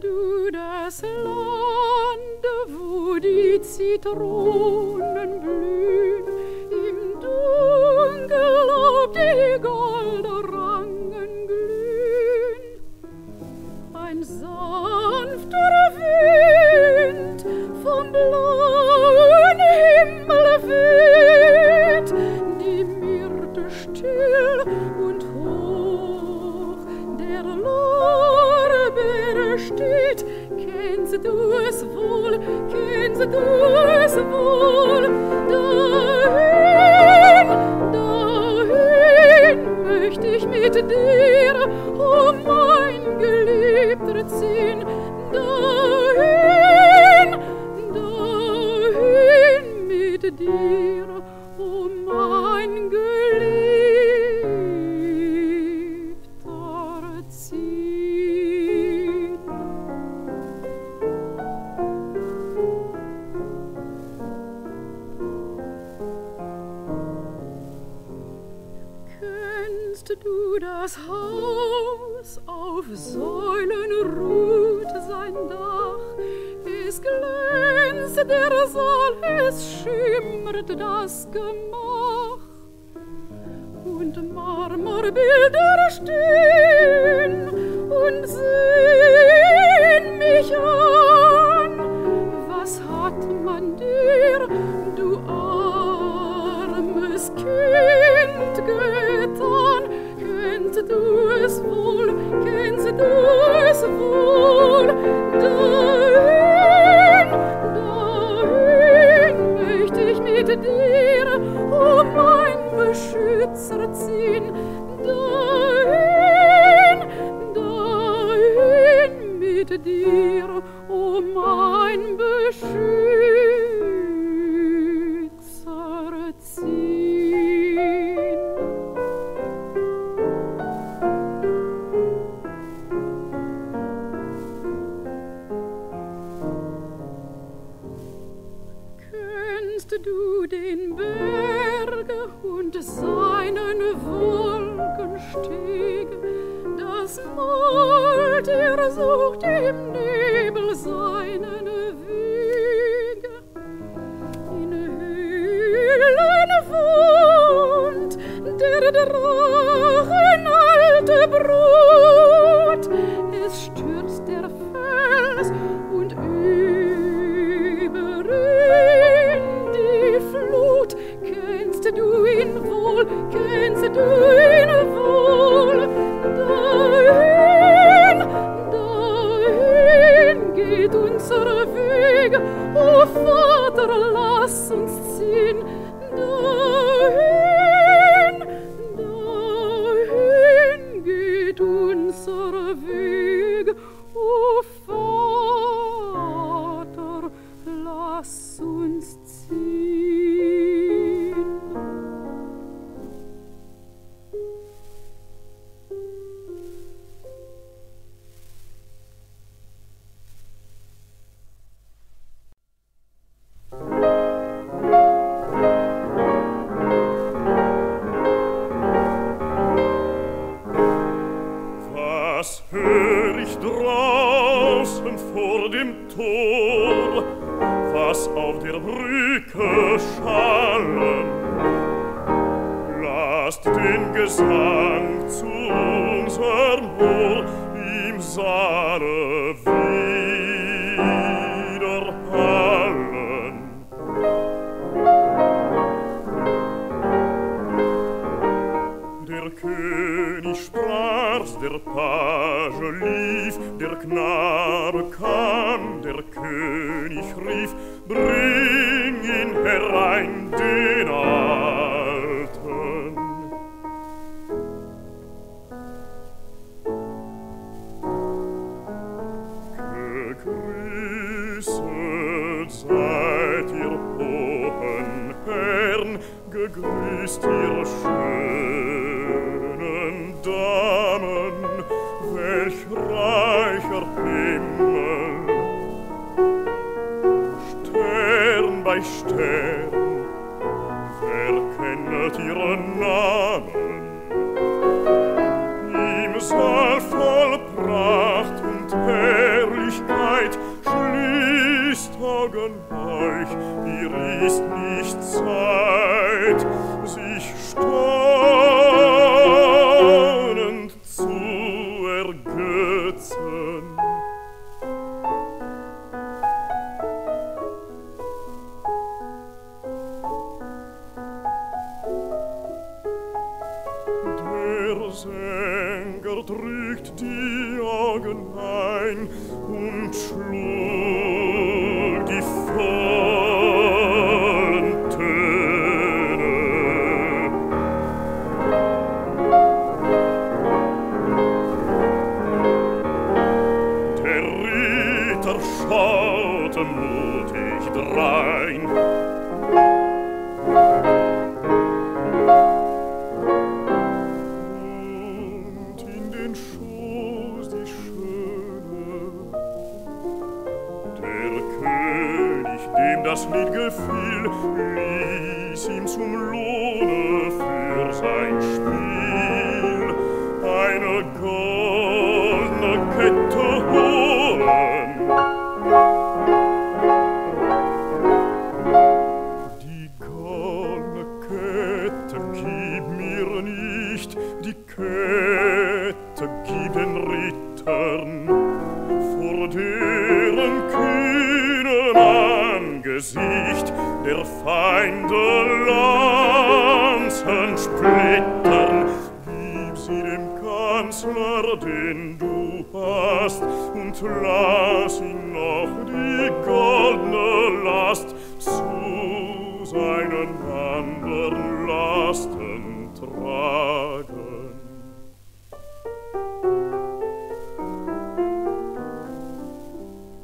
du das Land, wo die Zitronen blühen. seinen Wolken. Das Maultier sucht im Nebel seinen Weg. In Höhlen der Drachen alte Brut. vague der Page lief, der Knabe kam, der König rief, bring ihn herein, den saal voll Pracht und Herrlichkeit schließt euch ihr ist nicht Zeit. drein Herr, den du hast, und lass ihn noch die goldne Last zu seinen andern Lasten tragen.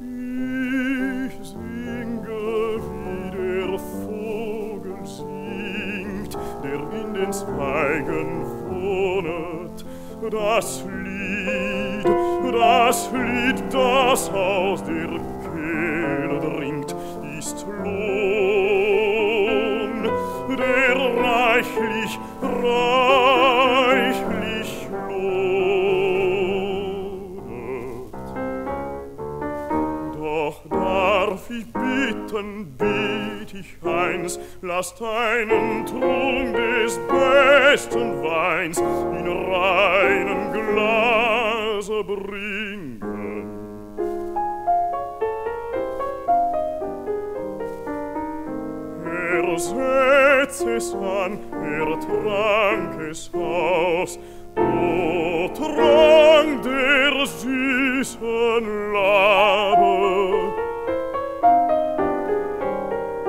Ich singe, wie der Vogel singt, der in den Zweigen wohnet, das doch darf ich bitten, bitt ich eins, lasst einen Trunk des besten Weins in reinen Glase bringen. Er setz es an, er trank es aus, oh, trank der süßen Labe.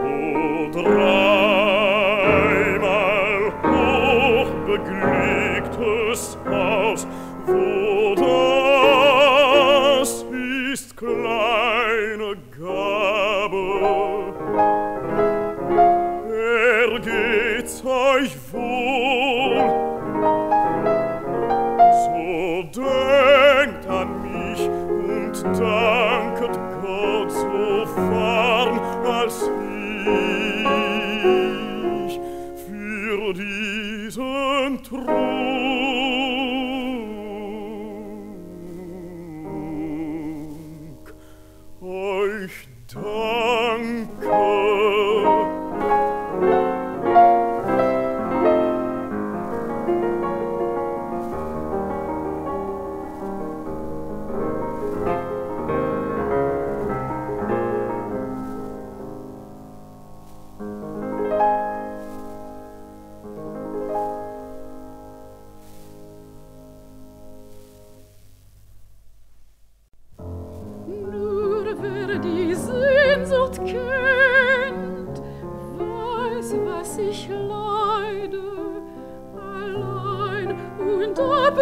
O dreimal hochbeglücktes Haus, wo das ist kleine Gabe. Ergeht's euch wohl, Christus.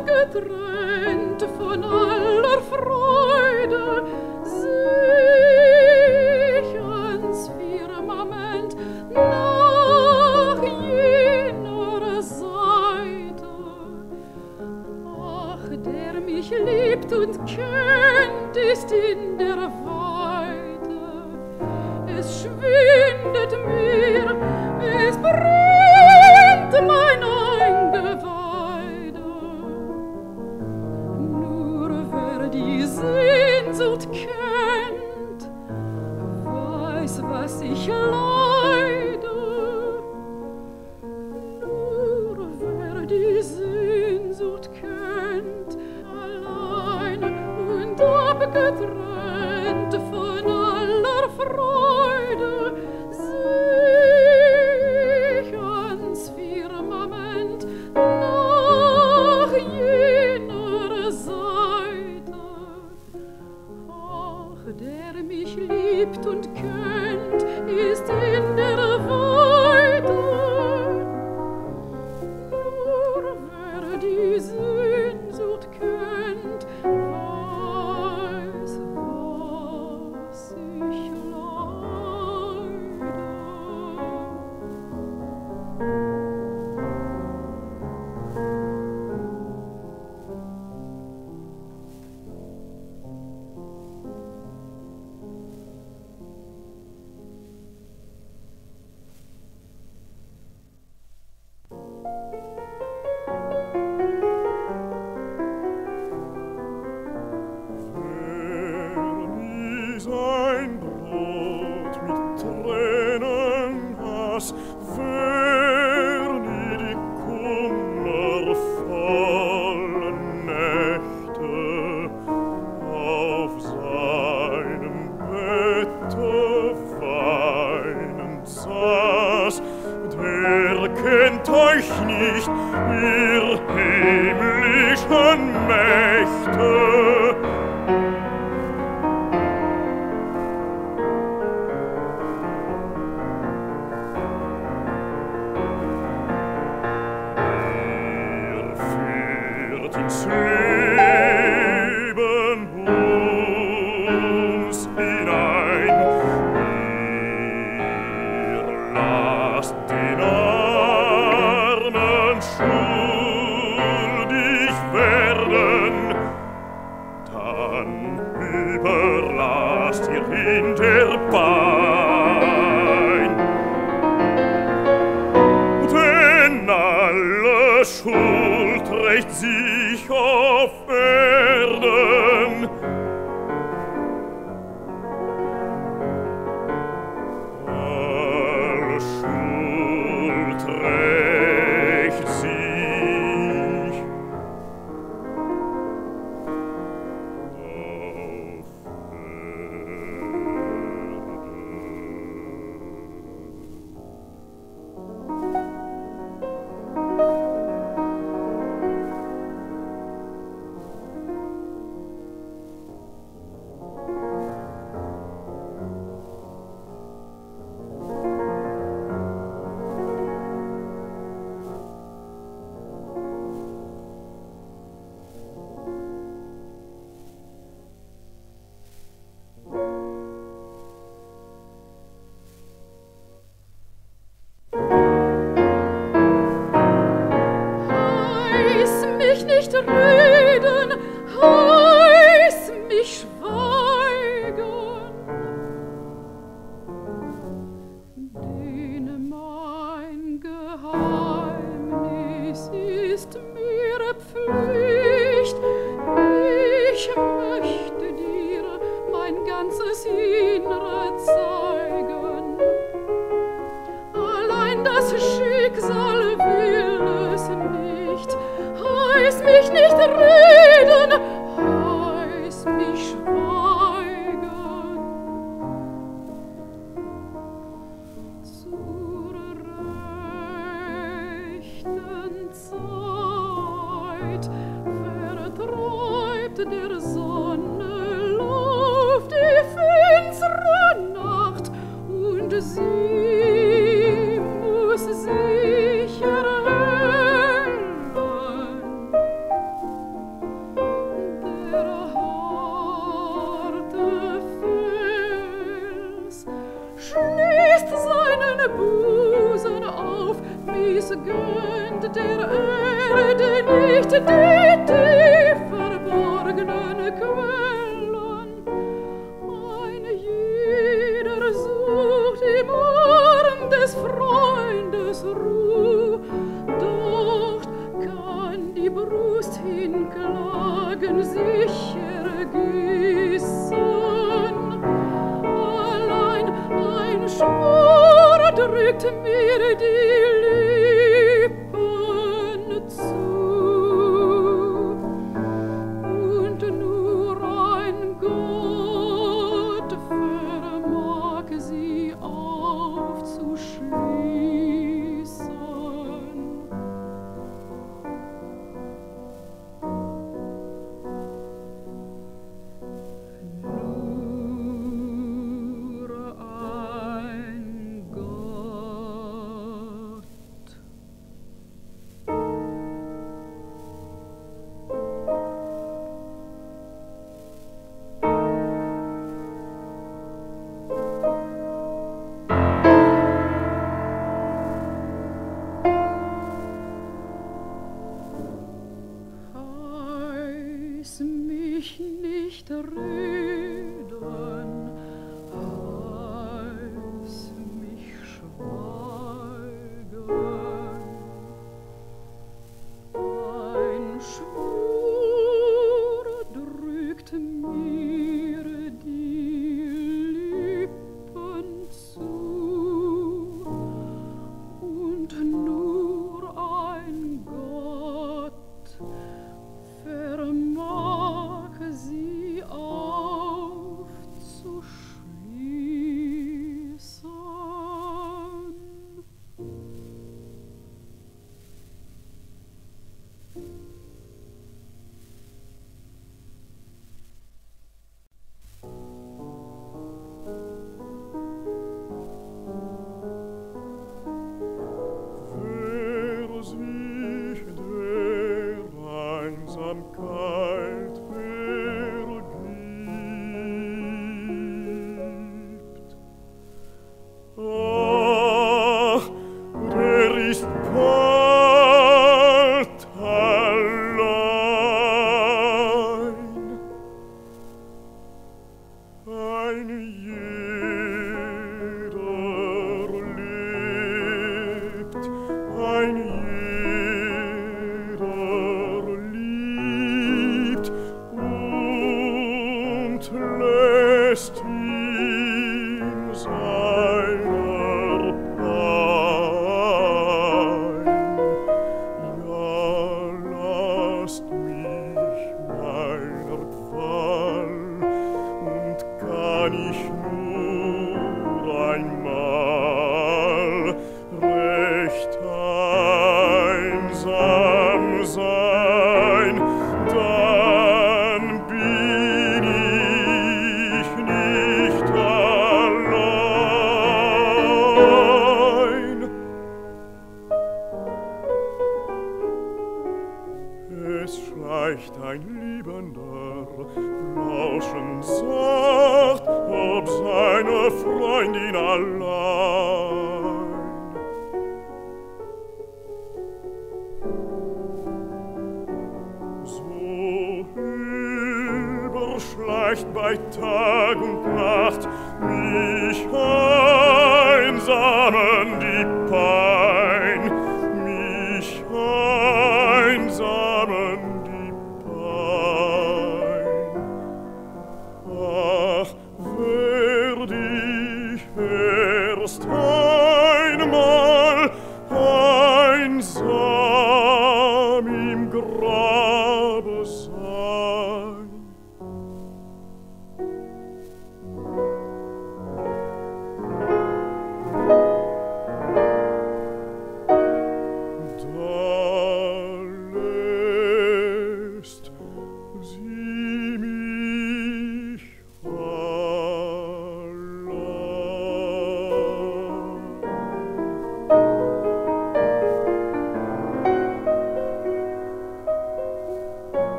getrennt von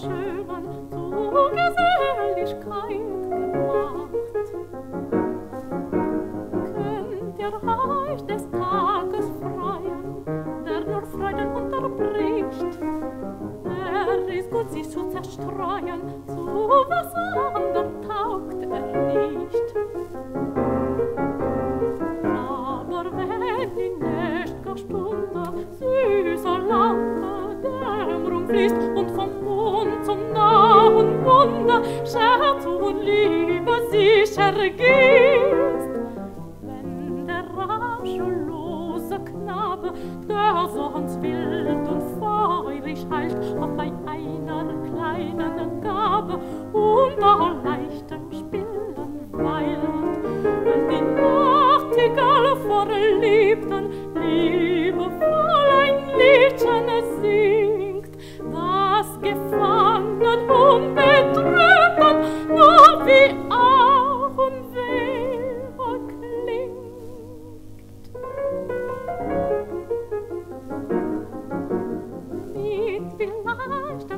sure Scherz und Liebe sich ergießt. Wenn der rauschelose Knabe, der sonst wild und feurig heilt, auf bei einer kleinen Gabe vielleicht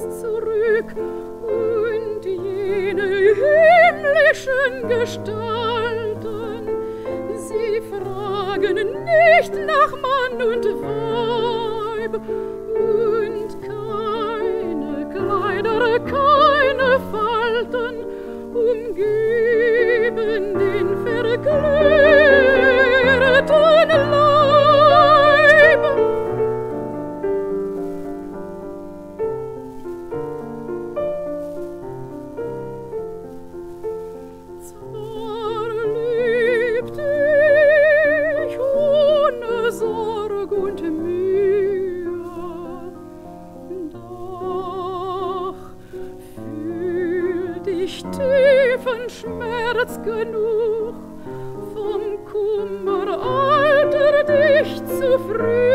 es zurück und jene himmlischen Gestalten, sie fragen nicht nach Mann und Weib, Roo.